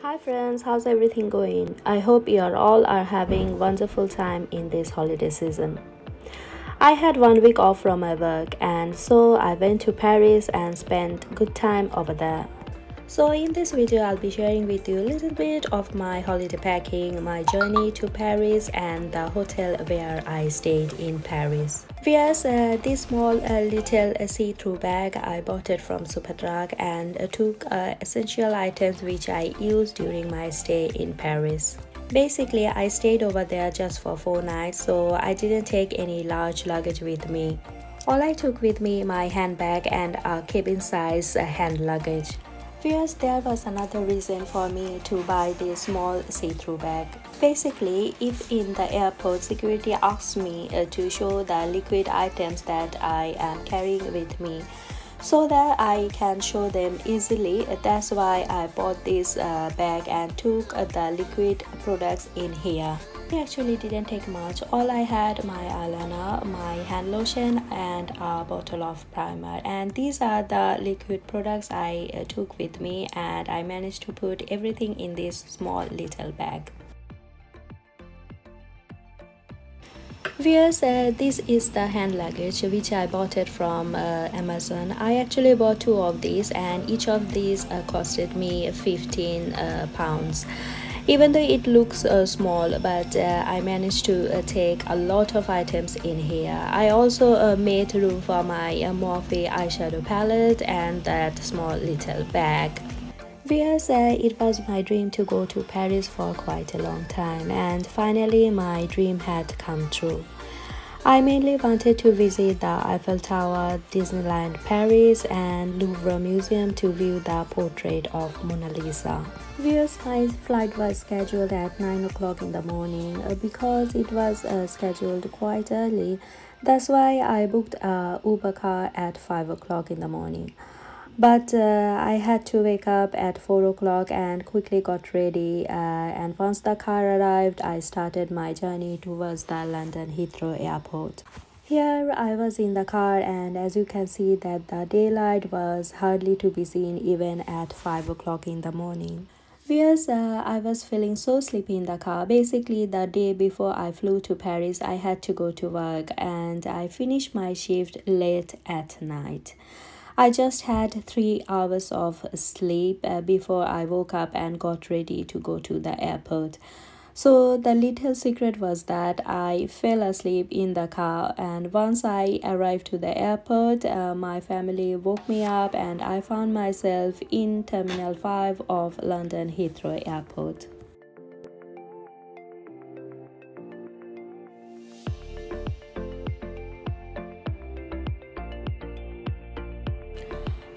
Hi friends, how's everything going? I hope you are all are having wonderful time in this holiday season. I had one week off from my work and so I went to Paris and spent good time over there. So in this video I'll be sharing with you a little bit of my holiday packing, my journey to Paris and the hotel where I stayed in Paris. Yes, uh, this small uh, little uh, see-through bag I bought it from Superdrug and uh, took uh, essential items which I used during my stay in Paris. Basically, I stayed over there just for 4 nights so I didn't take any large luggage with me. All I took with me my handbag and a cabin size uh, hand luggage. Yes, there was another reason for me to buy this small see-through bag. Basically, if in the airport security asks me uh, to show the liquid items that I am carrying with me, so that I can show them easily. That's why I bought this uh, bag and took uh, the liquid products in here. I actually didn't take much. All I had my eyeliner, my hand lotion and a bottle of primer and these are the liquid products I uh, took with me and I managed to put everything in this small little bag. Viewers, uh, this is the hand luggage which I bought it from uh, Amazon. I actually bought two of these and each of these uh, costed me 15 uh, pounds even though it looks uh, small but uh, I managed to uh, take a lot of items in here. I also uh, made room for my uh, Morphe eyeshadow palette and that small little bag. Because uh, it was my dream to go to Paris for quite a long time and finally my dream had come true I mainly wanted to visit the Eiffel Tower, Disneyland Paris, and Louvre Museum to view the portrait of Mona Lisa. Viewers, my flight was scheduled at 9 o'clock in the morning uh, because it was uh, scheduled quite early. That's why I booked a Uber car at 5 o'clock in the morning but uh, I had to wake up at 4 o'clock and quickly got ready uh, and once the car arrived I started my journey towards the London Heathrow airport. Here I was in the car and as you can see that the daylight was hardly to be seen even at 5 o'clock in the morning. Yes, uh, I was feeling so sleepy in the car. Basically, the day before I flew to Paris, I had to go to work and I finished my shift late at night. I just had three hours of sleep uh, before I woke up and got ready to go to the airport. So the little secret was that I fell asleep in the car and once I arrived to the airport, uh, my family woke me up and I found myself in Terminal 5 of London Heathrow Airport.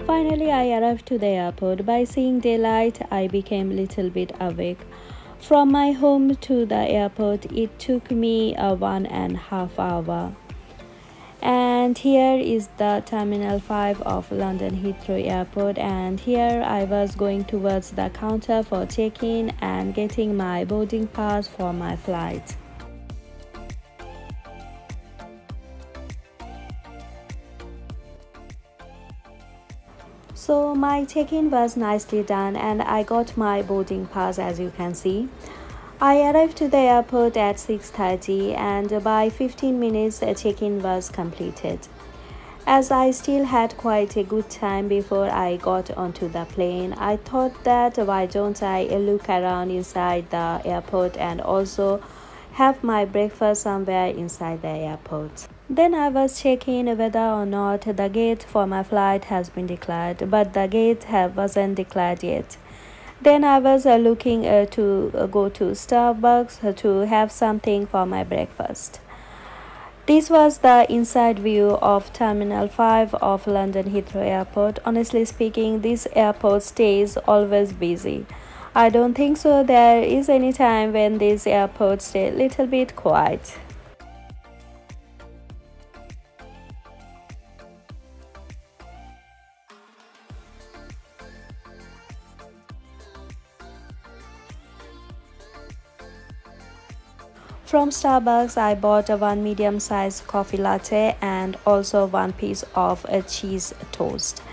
Finally, I arrived to the airport. By seeing daylight, I became a little bit awake. From my home to the airport, it took me a one and a half hour. And here is the Terminal 5 of London Heathrow Airport. And here I was going towards the counter for check-in and getting my boarding pass for my flight. So my check-in was nicely done and I got my boarding pass as you can see. I arrived to the airport at 6.30 and by 15 minutes a check-in was completed. As I still had quite a good time before I got onto the plane, I thought that why don't I look around inside the airport and also have my breakfast somewhere inside the airport. Then I was checking whether or not the gate for my flight has been declared, but the gate wasn't declared yet. Then I was uh, looking uh, to uh, go to Starbucks to have something for my breakfast. This was the inside view of Terminal 5 of London Heathrow Airport. Honestly speaking, this airport stays always busy. I don't think so there is any time when this airport stay a little bit quiet. From Starbucks, I bought a one medium-sized coffee latte and also one piece of a cheese toast.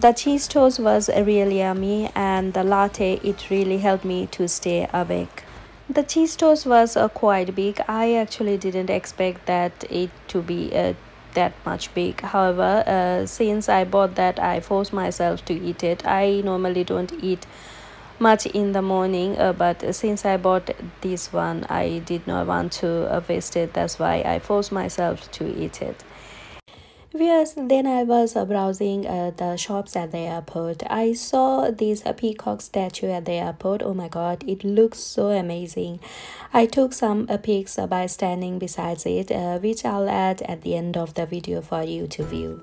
The cheese toast was really yummy and the latte it really helped me to stay awake. The cheese toast was uh, quite big. I actually didn't expect that it to be uh, that much big. However, uh, since I bought that, I forced myself to eat it. I normally don't eat much in the morning, uh, but since I bought this one, I did not want to uh, waste it. That's why I forced myself to eat it. Yes, then I was browsing uh, the shops at the airport. I saw this peacock statue at the airport. Oh my god, it looks so amazing. I took some uh, pics by standing beside it, uh, which I'll add at the end of the video for you to view.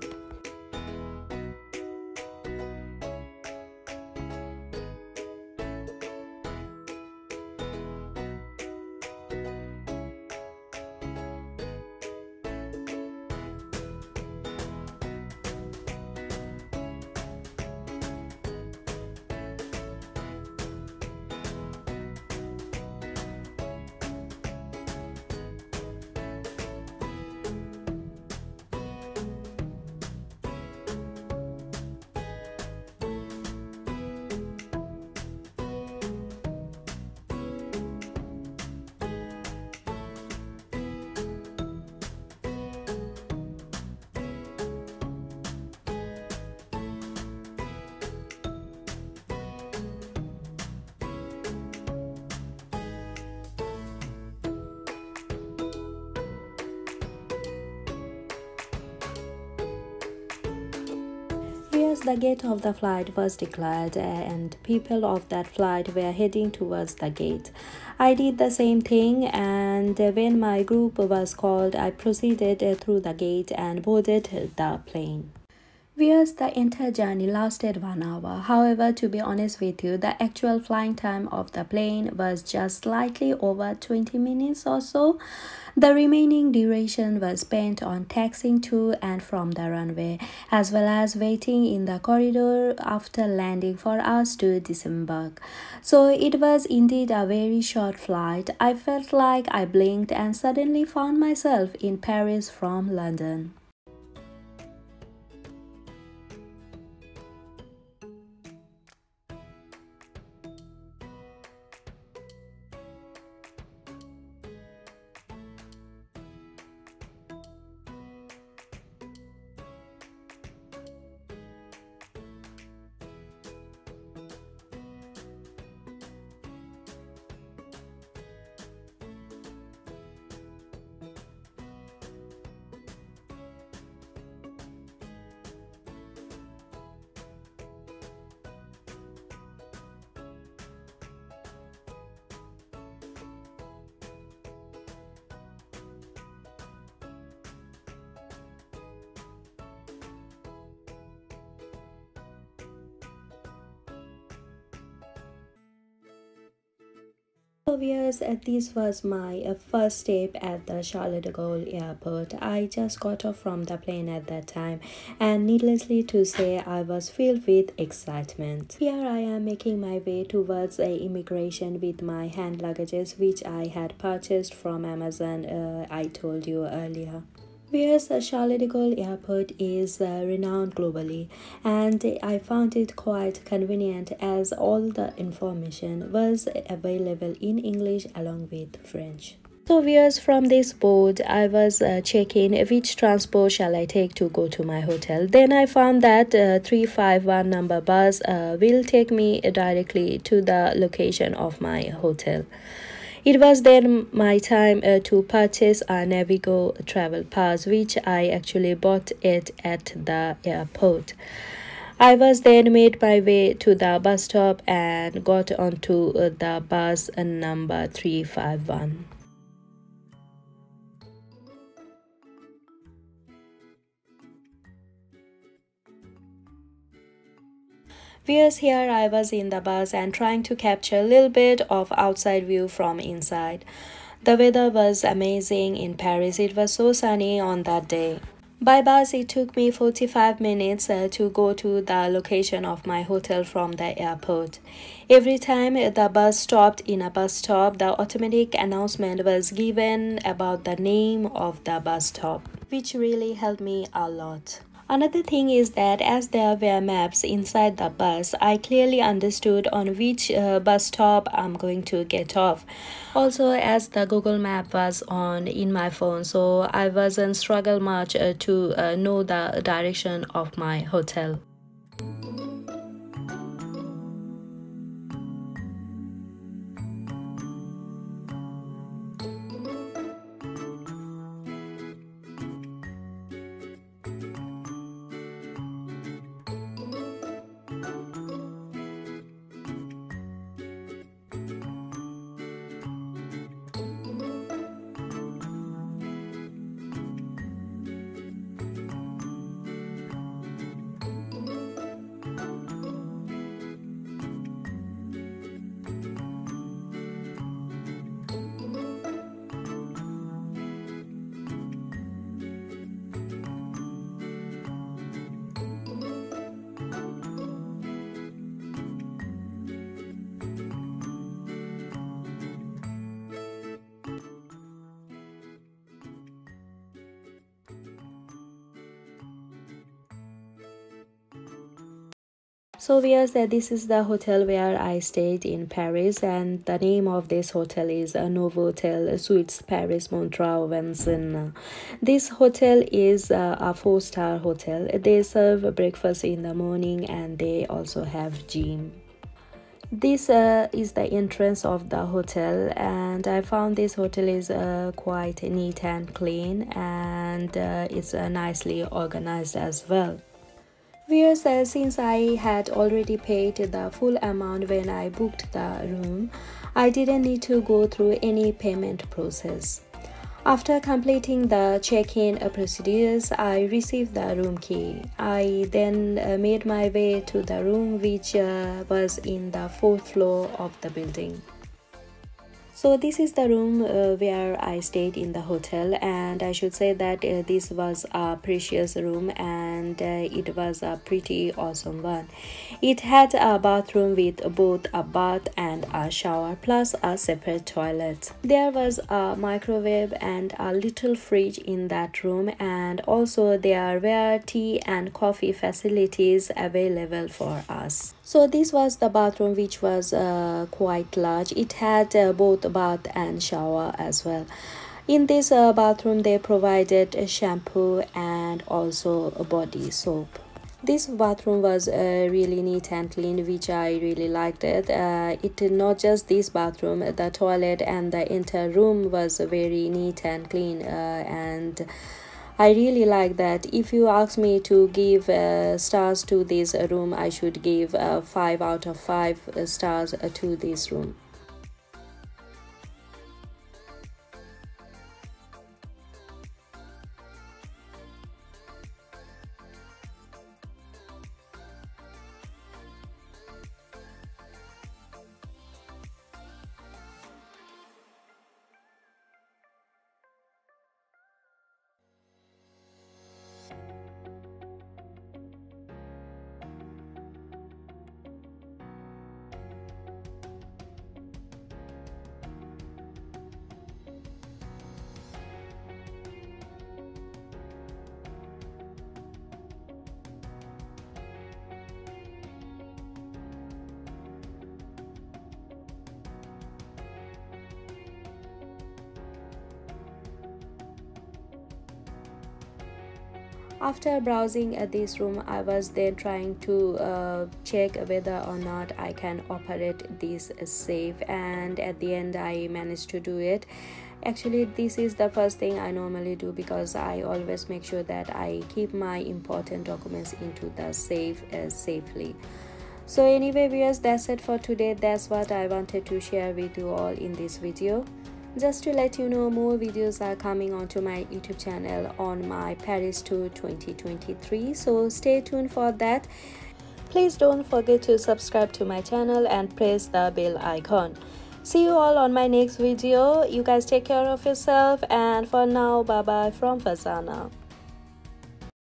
The gate of the flight was declared, eh, and people of that flight were heading towards the gate. I did the same thing, and eh, when my group was called, I proceeded eh, through the gate and boarded the plane. Whereas the entire journey lasted one hour. However, to be honest with you, the actual flying time of the plane was just slightly over 20 minutes or so. The remaining duration was spent on taxiing to and from the runway, as well as waiting in the corridor after landing for us to disembark. So it was indeed a very short flight. I felt like I blinked and suddenly found myself in Paris from London. Obvious, this was my uh, first step at the Charles de Gaulle airport. I just got off from the plane at that time, and needlessly to say, I was filled with excitement. Here I am making my way towards a immigration with my hand luggages, which I had purchased from Amazon. Uh, I told you earlier. Whereas Charles de Gaulle Airport is uh, renowned globally, and I found it quite convenient as all the information was available in English along with French. So viewers from this board I was uh, checking which transport shall I take to go to my hotel. Then I found that uh, 351 number bus uh, will take me directly to the location of my hotel it was then my time uh, to purchase a Navigo travel pass, which I actually bought it at the airport. I was then made my way to the bus stop and got onto uh, the bus number 351. Whereas here I was in the bus and trying to capture a little bit of outside view from inside. The weather was amazing in Paris. It was so sunny on that day. By bus, it took me 45 minutes uh, to go to the location of my hotel from the airport. Every time the bus stopped in a bus stop, the automatic announcement was given about the name of the bus stop, which really helped me a lot. Another thing is that as there were maps inside the bus, I clearly understood on which uh, bus stop I'm going to get off. Also, as the Google map was on in my phone, so I wasn't struggle much uh, to uh, know the direction of my hotel. So we said this is the hotel where I stayed in Paris and the name of this hotel is a Novotel Suites Paris Montreuil Vincennes. This hotel is uh, a four-star hotel. They serve breakfast in the morning and they also have gym this uh, is the entrance of the hotel and i found this hotel is uh, quite neat and clean and uh, it's uh, nicely organized as well Whereas since I had already paid the full amount when I booked the room, I didn't need to go through any payment process. After completing the check-in procedures, I received the room key. I then uh, made my way to the room which uh, was in the fourth floor of the building so this is the room uh, where i stayed in the hotel and i should say that uh, this was a precious room and uh, it was a pretty awesome one. It had a bathroom with both a bath and a shower plus a separate toilet. There was a microwave and a little fridge in that room and also there were tea and coffee facilities available for us so this was the bathroom which was uh, quite large. It had uh, both a bath and shower as well. In this uh, bathroom they provided a shampoo and also a body soap. This bathroom was uh, really neat and clean which i really liked it. Uh, it not just this bathroom. The toilet and the entire room was very neat and clean uh, and I really like that. If you ask me to give uh, stars to this room, I should give uh, 5 out of 5 uh, stars uh, to this room. After browsing at this room i was then trying to uh, check whether or not i can operate this safe and at the end i managed to do it. Actually this is the first thing i normally do because i always make sure that i keep my important documents into the safe uh, safely. So anyway viewers that's it for today. That's what i wanted to share with you all in this video just to let you know more videos are coming onto my youtube channel on my paris tour 2023 so stay tuned for that. Please don't forget to subscribe to my channel and press the bell icon. See you all on my next video. You guys take care of yourself and for now bye bye from Farzana